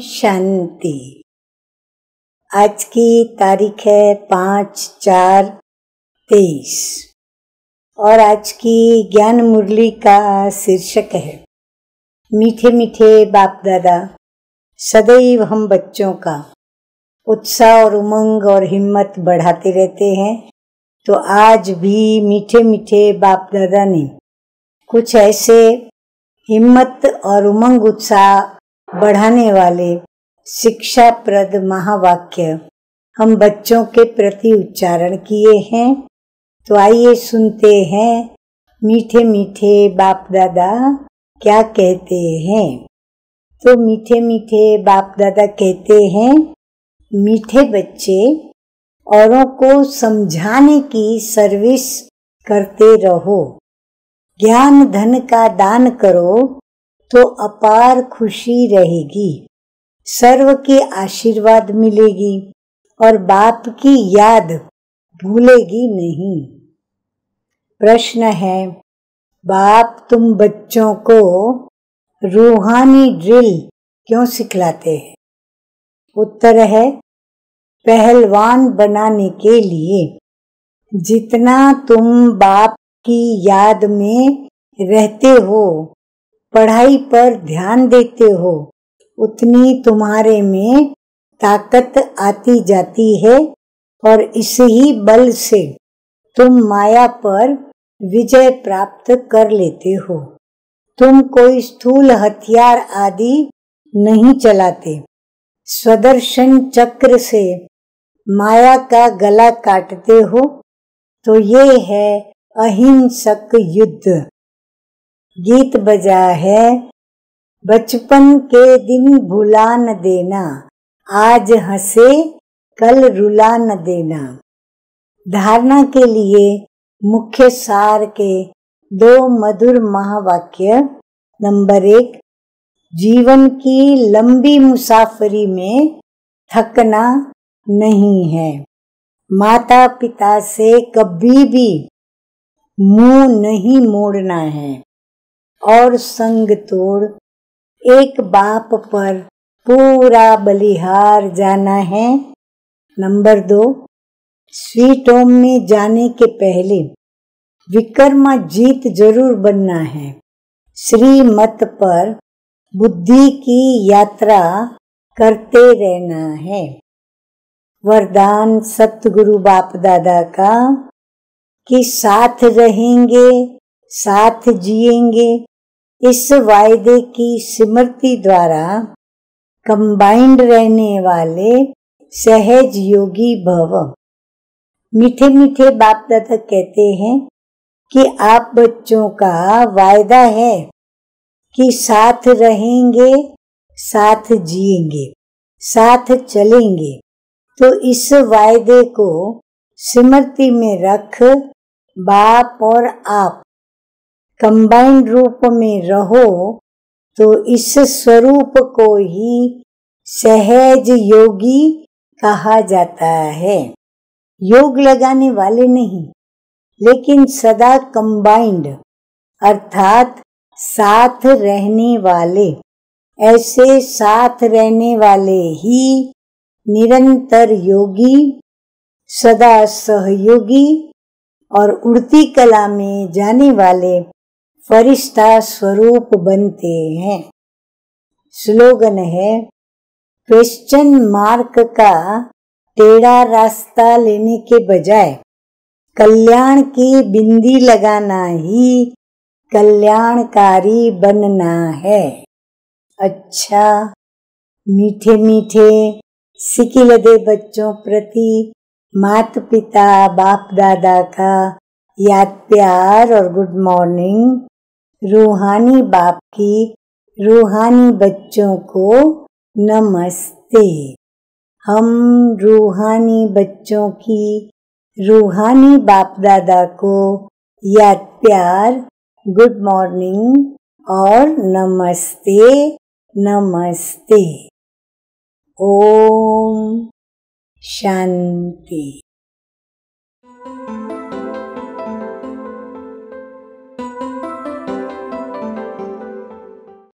शांति। आज की तारीख है पाँच चार तेईस। और आज की ज्ञान मुरली का शीर्षक है, मीठे मीठे बाप दादा, सदैव हम बच्चों का। उत्साह और उमंग और हिम्मत बढ़ाते रहते हैं तो आज भी मीठे मीठे बाप दादा ने कुछ ऐसे हिम्मत और उमंग उत्साह बढ़ाने वाले शिक्षाप्रद महावाक्य। हम बच्चों के प्रति उच्चारण किए हैं। तो आइए सुनते हैं, मीठे मीठे बाप दादा क्या कहते हैं? तो मीठे मीठे बाप दादा कहते हैं, मीठे बच्चे, औरों को समझाने की सर्विस करते रहो। ज्ञान धन का दान करो तो अपार खुशी रहेगी। सर्व के आशीर्वाद मिलेगी और बाप की याद भूलेगी नहीं। प्रश्न है, बाप तुम बच्चों को रूहानी ड्रिल क्यों सिखलाते हैं? उत्तर है, पहलवान बनाने के लिए। जितना तुम बाप की याद में रहते हो पढ़ाई पर ध्यान देते हो, उतनी तुम्हारे में ताकत आती जाती है और इस ही बल से तुम माया पर विजय प्राप्त कर लेते हो। तुम कोई स्थूल हथियार आदि नहीं चलाते। स्वदर्शन चक्र से माया का गला काटते हो तो ये है अहिंसक युद्ध। गीत बजा है। बचपन के दिन भुला न देना। आज हंसे, कल रुला न देना। धारणा के लिए मुख्य सार के दो मधुर महावाक्य। नंबर एक, जीवन की लंबी मुसाफरी में थकना नहीं है। माता पिता से कभी भी मुँह नहीं मोड़ना है। और संग तोड़। एक बाप पर पूरा बलिहार जाना है। नंबर दो, स्वीट होम में जाने के पहले विकर्मा जीत ज़रूर बनना है। श्रीमत पर बुद्धि की यात्रा करते रहना है। वरदान सतगुरु बाप दादा का कि साथ रहेंगे साथ जिएँगे। इस वायदे की स्मृति द्वारा कंबाइंड रहने वाले सहज योगी भव। मीठे मीठे बाप दादा कहते हैं कि आप बच्चों का वायदा है कि साथ रहेंगे, साथ जिएँगे, साथ चलेंगे। तो इस वायदे को स्मृति में रख बाप और आप। कंबाइंड रूप में रहो तो इस स्वरूप को ही सहज योगी कहा जाता है। योग लगाने वाले नहीं, लेकिन सदा कंबाइंड, अर्थात साथ रहने वाले, ऐसे साथ रहने वाले ही निरंतर योगी, सदा सहयोगी और उड़ती कला में जाने वाले फरिश्ता स्वरूप बनते हैं। स्लोगन है, क्वेश्चन मार्क का टेढ़ा रास्ता लेने के बजाय, कल्याण की बिंदी लगाना ही कल्याणकारी बनना है। अच्छा मीठे मीठे, सिकिलदे बच्चों प्रति मात पिता बाप दादा का याद प्यार और गुड मॉर्निंग। रूहानी बाप की रूहानी बच्चों को नमस्ते। हम रूहानी बच्चों की रूहानी बाप दादा को याद प्यार, गुड मॉर्निंग और नमस्ते नमस्ते। ओम शांति।